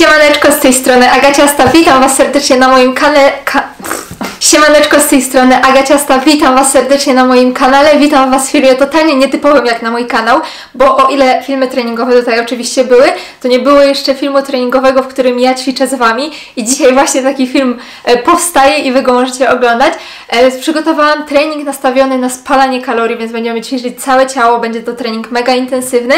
Siemaneczko z tej strony Agaciasta, witam Was serdecznie na moim kanale... Ka Siemaneczko z tej strony Agaciasta, witam Was serdecznie na moim kanale, witam Was w filmie totalnie nietypowym jak na mój kanał, bo o ile filmy treningowe tutaj oczywiście były, to nie było jeszcze filmu treningowego, w którym ja ćwiczę z Wami i dzisiaj właśnie taki film e, powstaje i Wy go możecie oglądać. E, przygotowałam trening nastawiony na spalanie kalorii, więc będziemy ćwiczyć całe ciało, będzie to trening mega intensywny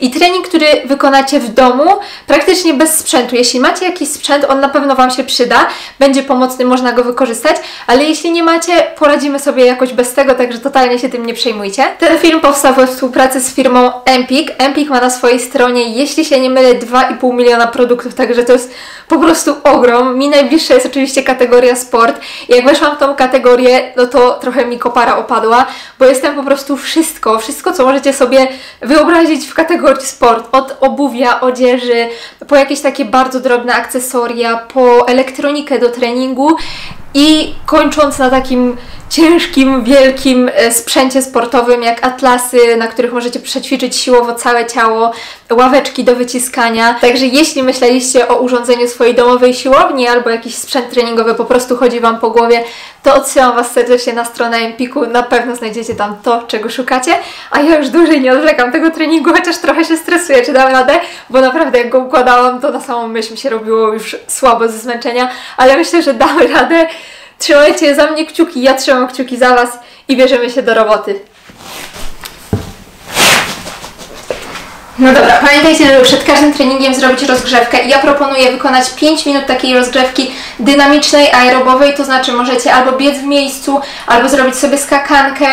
i trening, który wykonacie w domu, praktycznie bez sprzętu. Jeśli macie jakiś sprzęt, on na pewno Wam się przyda, będzie pomocny, można go wykorzystać, ale jeśli nie macie, poradzimy sobie jakoś bez tego, także totalnie się tym nie przejmujcie. Ten film powstał we współpracy z firmą Empik. Empik ma na swojej stronie, jeśli się nie mylę, 2,5 miliona produktów, także to jest po prostu ogrom. Mi najbliższa jest oczywiście kategoria sport. Jak weszłam w tą kategorię, no to trochę mi kopara opadła, bo jestem po prostu wszystko, wszystko co możecie sobie wyobrazić w kategorii sport. Od obuwia, odzieży, po jakieś takie bardzo drobne akcesoria, po elektronikę do treningu i kończąc na takim ciężkim, wielkim e, sprzęcie sportowym, jak atlasy, na których możecie przećwiczyć siłowo całe ciało, ławeczki do wyciskania. Także jeśli myśleliście o urządzeniu swojej domowej siłowni albo jakiś sprzęt treningowy po prostu chodzi Wam po głowie, to odsyłam Was serdecznie na stronę Empiku. Na pewno znajdziecie tam to, czego szukacie. A ja już dłużej nie odwlekam tego treningu, chociaż trochę się stresuję, czy dam radę, bo naprawdę jak go układałam, to na samą myśl mi się robiło już słabo ze zmęczenia, ale myślę, że damy radę. Trzymajcie za mnie kciuki, ja trzymam kciuki za Was i bierzemy się do roboty. No dobra, pamiętajcie, żeby przed każdym treningiem zrobić rozgrzewkę ja proponuję wykonać 5 minut takiej rozgrzewki dynamicznej, aerobowej, to znaczy możecie albo biec w miejscu, albo zrobić sobie skakankę,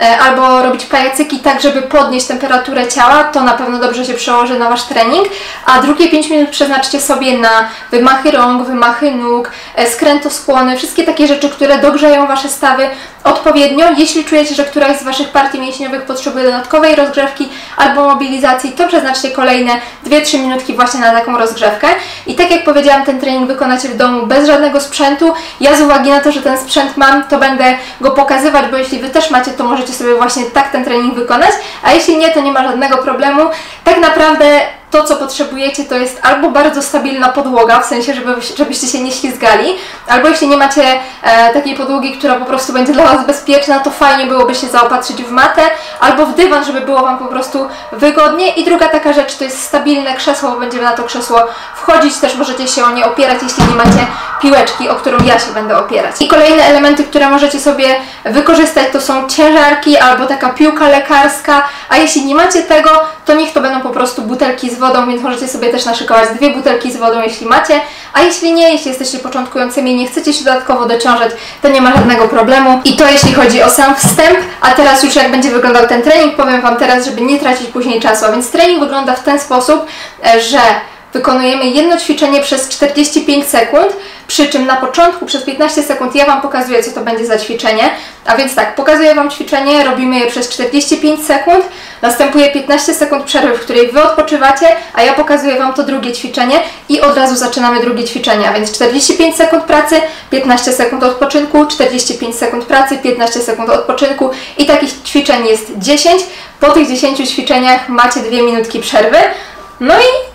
e, albo robić pajacyki tak, żeby podnieść temperaturę ciała, to na pewno dobrze się przełoży na Wasz trening, a drugie 5 minut przeznaczcie sobie na wymachy rąk, wymachy nóg, e, skrętoskłony, wszystkie takie rzeczy, które dogrzeją Wasze stawy odpowiednio. Jeśli czujecie, że któraś z Waszych partii mięśniowych potrzebuje dodatkowej rozgrzewki albo mobilizacji, to przeznaczcie kolejne 2-3 minutki właśnie na taką rozgrzewkę. I tak jak powiedziałam, ten trening wykonacie w domu bez żadnego sprzętu. Ja z uwagi na to, że ten sprzęt mam, to będę go pokazywać, bo jeśli Wy też macie, to możecie sobie właśnie tak ten trening wykonać, a jeśli nie, to nie ma żadnego problemu. Tak naprawdę to, co potrzebujecie, to jest albo bardzo stabilna podłoga, w sensie, żeby, żebyście się nie ślizgali, albo jeśli nie macie e, takiej podłogi, która po prostu będzie dla Was bezpieczna, to fajnie byłoby się zaopatrzyć w matę, albo w dywan, żeby było Wam po prostu wygodnie. I druga taka rzecz to jest stabilne krzesło, bo będziemy na to krzesło wchodzić, też możecie się o nie opierać, jeśli nie macie piłeczki, o którą ja się będę opierać. I kolejne elementy, które możecie sobie wykorzystać, to są ciężarki albo taka piłka lekarska, a jeśli nie macie tego, to niech to będą po prostu butelki z wodą, więc możecie sobie też naszykować dwie butelki z wodą, jeśli macie, a jeśli nie, jeśli jesteście początkującymi i nie chcecie się dodatkowo dociążać, to nie ma żadnego problemu. I to jeśli chodzi o sam wstęp, a teraz już jak będzie wyglądał ten trening, powiem Wam teraz, żeby nie tracić później czasu. A więc trening wygląda w ten sposób, e, że wykonujemy jedno ćwiczenie przez 45 sekund, przy czym na początku przez 15 sekund ja Wam pokazuję, co to będzie za ćwiczenie. A więc tak, pokazuję Wam ćwiczenie, robimy je przez 45 sekund, następuje 15 sekund przerwy, w której Wy odpoczywacie, a ja pokazuję Wam to drugie ćwiczenie i od razu zaczynamy drugie ćwiczenie. A więc 45 sekund pracy, 15 sekund odpoczynku, 45 sekund pracy, 15 sekund odpoczynku i takich ćwiczeń jest 10. Po tych 10 ćwiczeniach macie 2 minutki przerwy. No i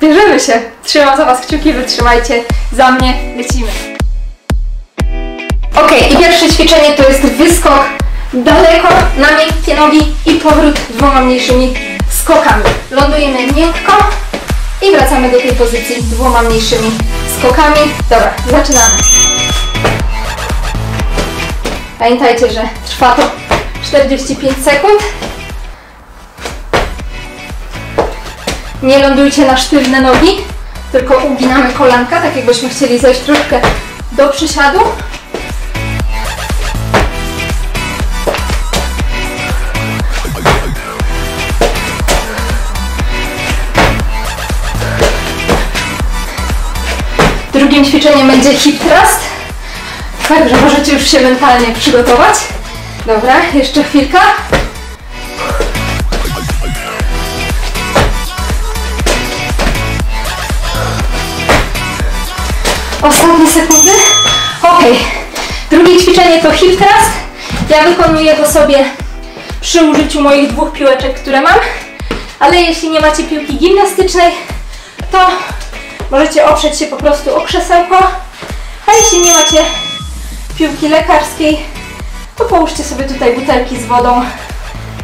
Bierzemy się. Trzymam za Was kciuki, wytrzymajcie. Za mnie lecimy. Ok, i pierwsze ćwiczenie to jest wyskok daleko na miękkie nogi i powrót dwoma mniejszymi skokami. Lądujemy miękko i wracamy do tej pozycji dwoma mniejszymi skokami. Dobra, zaczynamy. Pamiętajcie, że trwa to 45 sekund. Nie lądujcie na sztywne nogi, tylko uginamy kolanka, tak jakbyśmy chcieli zejść troszkę do przysiadu. Drugim ćwiczeniem będzie hip thrust, także możecie już się mentalnie przygotować. Dobra, jeszcze chwilka. Ostatnie sekundy. Ok. Drugie ćwiczenie to hip thrust. Ja wykonuję to sobie przy użyciu moich dwóch piłeczek, które mam. Ale jeśli nie macie piłki gimnastycznej, to Możecie oprzeć się po prostu o krzesełko, a jeśli nie macie piłki lekarskiej, to połóżcie sobie tutaj butelki z wodą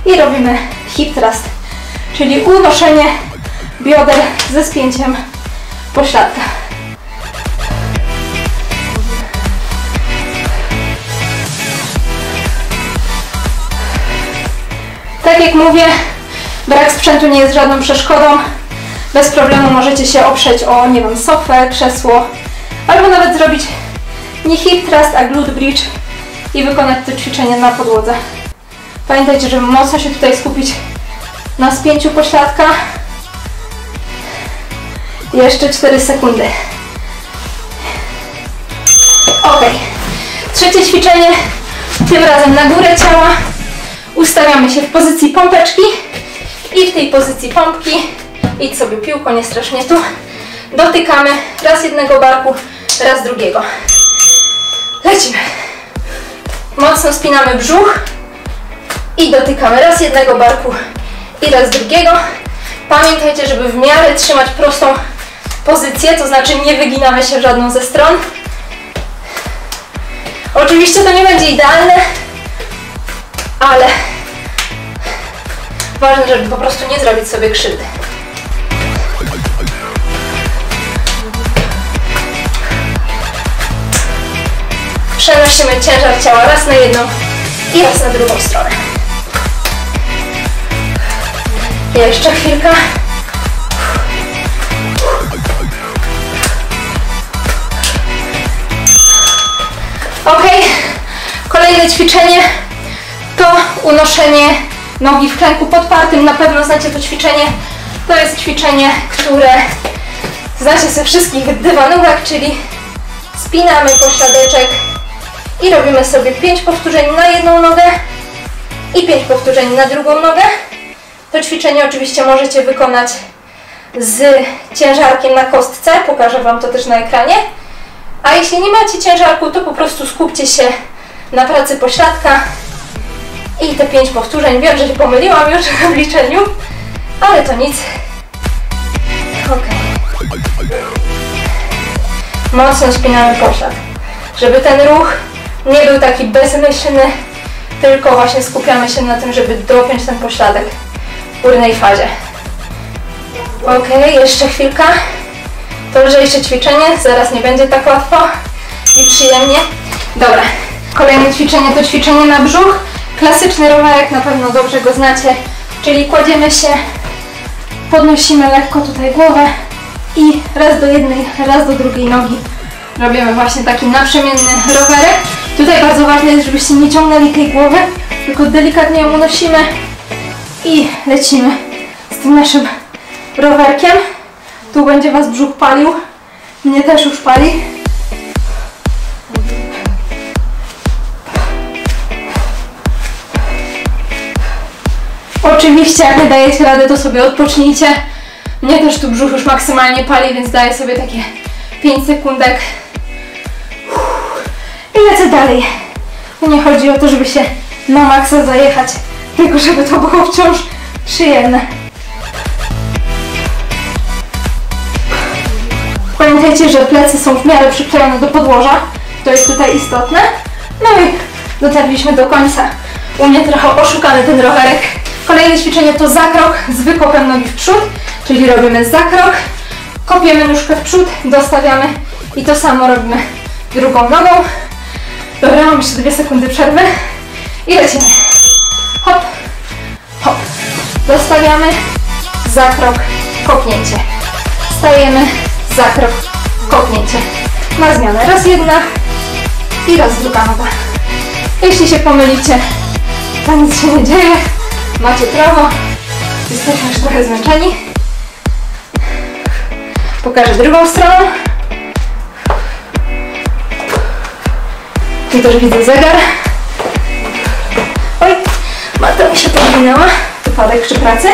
i robimy hip thrust, czyli unoszenie bioder ze spięciem pośladka. Tak jak mówię, brak sprzętu nie jest żadną przeszkodą. Bez problemu możecie się oprzeć o, nie wiem, sofę, krzesło, albo nawet zrobić nie hip thrust, a glute bridge i wykonać to ćwiczenie na podłodze. Pamiętajcie, żeby mocno się tutaj skupić na spięciu pośladka. Jeszcze 4 sekundy. Ok. Trzecie ćwiczenie, tym razem na górę ciała. Ustawiamy się w pozycji pompeczki i w tej pozycji pompki idź sobie piłko, nie strasznie tu. Dotykamy raz jednego barku, raz drugiego. Lecimy. Mocno spinamy brzuch i dotykamy raz jednego barku i raz drugiego. Pamiętajcie, żeby w miarę trzymać prostą pozycję, to znaczy nie wyginamy się w żadną ze stron. Oczywiście to nie będzie idealne, ale ważne, żeby po prostu nie zrobić sobie krzywdy. Przenosimy ciężar ciała raz na jedną i raz na drugą stronę. Jeszcze chwilkę. Ok, kolejne ćwiczenie unoszenie nogi w klęku podpartym. Na pewno znacie to ćwiczenie. To jest ćwiczenie, które znacie ze wszystkich dywanówek, czyli spinamy pośladeczek i robimy sobie 5 powtórzeń na jedną nogę i 5 powtórzeń na drugą nogę. To ćwiczenie oczywiście możecie wykonać z ciężarkiem na kostce, pokażę Wam to też na ekranie. A jeśli nie macie ciężarku, to po prostu skupcie się na pracy pośladka i te 5 powtórzeń. Wiem, że się pomyliłam już w liczeniu, ale to nic. Ok. Mocno spinamy poślad, żeby ten ruch nie był taki bezmyślny, tylko właśnie skupiamy się na tym, żeby dopiąć ten pośladek w górnej fazie. Ok, jeszcze chwilka. To lżejsze ćwiczenie, zaraz nie będzie tak łatwo i przyjemnie. Dobra, kolejne ćwiczenie to ćwiczenie na brzuch. Klasyczny rowerek, na pewno dobrze go znacie, czyli kładziemy się, podnosimy lekko tutaj głowę i raz do jednej, raz do drugiej nogi robimy właśnie taki naprzemienny rowerek. Tutaj bardzo ważne jest, żebyście nie ciągnęli tej głowy, tylko delikatnie ją unosimy i lecimy z tym naszym rowerkiem. Tu będzie Was brzuch palił. Mnie też już pali. Oczywiście, jak nie dajecie rady, to sobie odpocznijcie. Mnie też tu brzuch już maksymalnie pali, więc daję sobie takie 5 sekundek. I lecę dalej. Nie chodzi o to, żeby się na maksa zajechać, tylko żeby to było wciąż przyjemne. Pamiętajcie, że plecy są w miarę przyklejone do podłoża. To jest tutaj istotne. No i dotarliśmy do końca. U mnie trochę oszukany ten rowerek. Kolejne ćwiczenie to zakrok z wykopem nogi w przód, czyli robimy zakrok, kopiemy nóżkę w przód, dostawiamy i to samo robimy drugą nogą. Dobra, mam jeszcze dwie sekundy przerwy i lecimy. Hop, hop. Dostawiamy, zakrok, kopnięcie. Stajemy, zakrok, kopnięcie. Na zmianę raz jedna i raz druga noga. Jeśli się pomylicie, to nic się nie dzieje. Macie prawo. Jesteśmy już trochę zmęczeni. Pokażę drugą stroną. Tu też widzę zegar. Oj, mata mi się podwinęła. Wypadek przy pracy.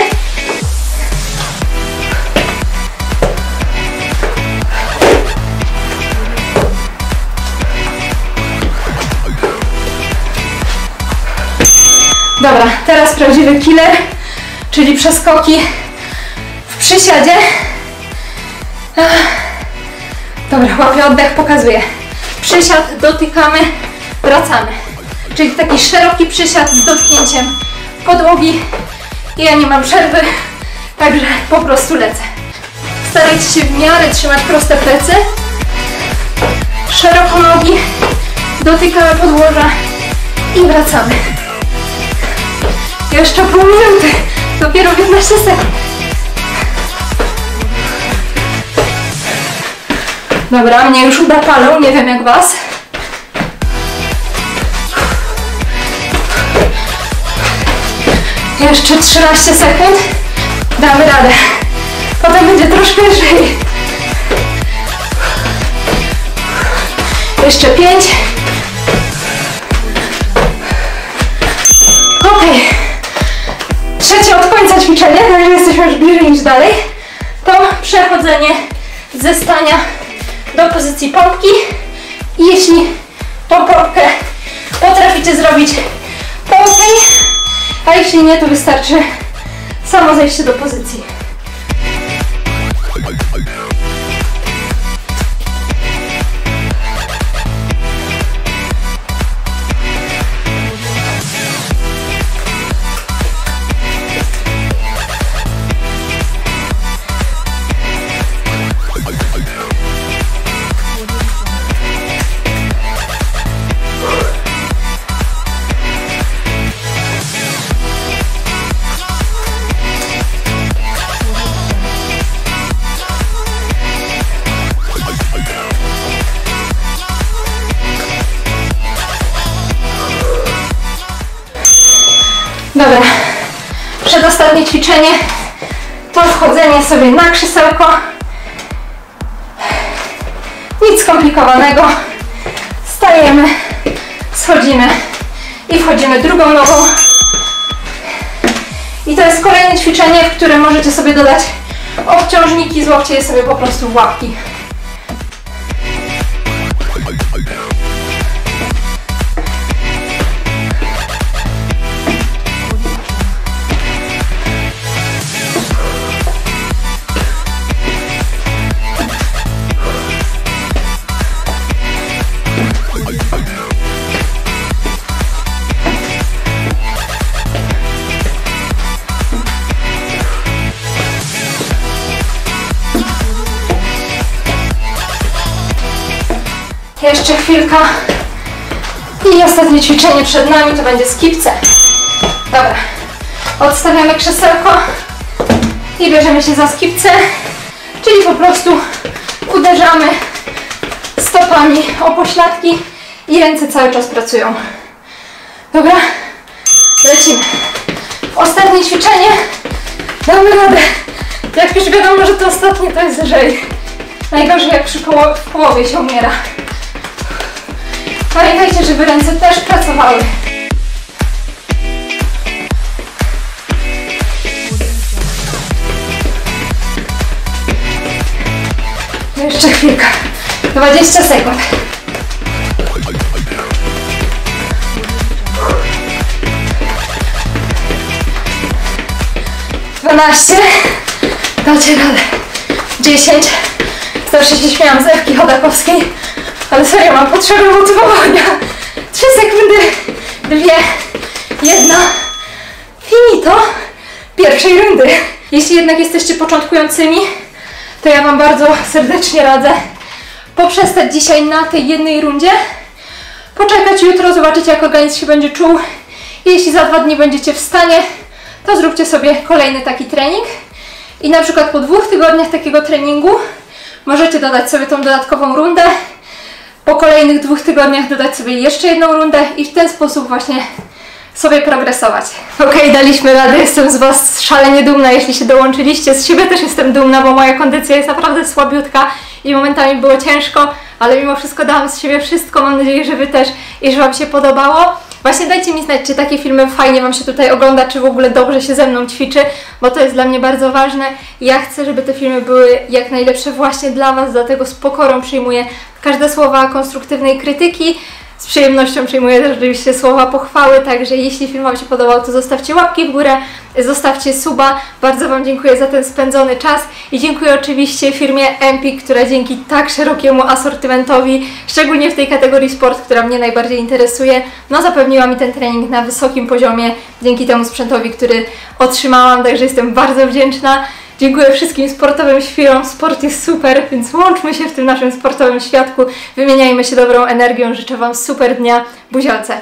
Dobra, teraz prawdziwy killer, czyli przeskoki w przysiadzie. Dobra, łapię oddech, pokazuję. Przysiad, dotykamy, wracamy. Czyli taki szeroki przysiad z dotknięciem podłogi. Ja nie mam przerwy, także po prostu lecę. Starajcie się w miarę trzymać proste plecy. Szeroko nogi, dotykamy podłoża i wracamy. Jeszcze pół minuty, dopiero 15 sekund. Dobra, mnie już uda palą, nie wiem jak Was. Jeszcze 13 sekund. Damy radę. Potem będzie troszkę lżej. Jeszcze 5. Trzecie od końca ćwiczenie, także jesteśmy już bliżej niż dalej. To przechodzenie ze stania do pozycji pompki. I jeśli tą pompkę potraficie zrobić ok, a jeśli nie, to wystarczy samo zejście do pozycji. Ćwiczenie to wchodzenie sobie na krzesełko. Nic skomplikowanego. Stajemy, schodzimy i wchodzimy drugą nogą. I to jest kolejne ćwiczenie, w którym możecie sobie dodać obciążniki, złapcie je sobie po prostu w łapki. Chwilka. I ostatnie ćwiczenie przed nami to będzie skipce. Dobra. Odstawiamy krzesełko i bierzemy się za skipce, czyli po prostu uderzamy stopami o pośladki i ręce cały czas pracują. Dobra? Lecimy. Ostatnie ćwiczenie. Damy radę. Jak już wiadomo, że to ostatnie, to jest lżej. Najgorzej jak przy poło w połowie się umiera. Pamiętajcie, żeby ręce też pracowały. Jeszcze chwilkę. 20 sekund. Dwanaście. Dacie radę. Dziesięć. Zawsze się śmiałam z Ewki Chodakowskiej, ale serio mam potrzebę motywowania. Trzy sekundy. Dwie. Jedna. Finito pierwszej rundy. Jeśli jednak jesteście początkującymi, to ja Wam bardzo serdecznie radzę poprzestać dzisiaj na tej jednej rundzie, poczekać jutro, zobaczyć jak organizm się będzie czuł. Jeśli za dwa dni będziecie w stanie, to zróbcie sobie kolejny taki trening. I na przykład po dwóch tygodniach takiego treningu możecie dodać sobie tą dodatkową rundę. Po kolejnych dwóch tygodniach dodać sobie jeszcze jedną rundę i w ten sposób właśnie sobie progresować. Ok, daliśmy radę, jestem z Was szalenie dumna, jeśli się dołączyliście. Z siebie też jestem dumna, bo moja kondycja jest naprawdę słabiutka i momentami było ciężko, ale mimo wszystko dałam z siebie wszystko. Mam nadzieję, że Wy też i że Wam się podobało. Właśnie dajcie mi znać, czy takie filmy fajnie Wam się tutaj ogląda, czy w ogóle dobrze się ze mną ćwiczy, bo to jest dla mnie bardzo ważne. Ja chcę, żeby te filmy były jak najlepsze właśnie dla Was, dlatego z pokorą przyjmuję każde słowa konstruktywnej krytyki. Z przyjemnością przyjmuję też oczywiście słowa pochwały, także jeśli film Wam się podobał, to zostawcie łapki w górę, zostawcie suba. Bardzo Wam dziękuję za ten spędzony czas i dziękuję oczywiście firmie Empik, która dzięki tak szerokiemu asortymentowi, szczególnie w tej kategorii sport, która mnie najbardziej interesuje, no zapewniła mi ten trening na wysokim poziomie dzięki temu sprzętowi, który otrzymałam, także jestem bardzo wdzięczna. Dziękuję wszystkim sportowym świrom. Sport jest super, więc łączmy się w tym naszym sportowym świadku. Wymieniajmy się dobrą energią. Życzę Wam super dnia. Buziolce.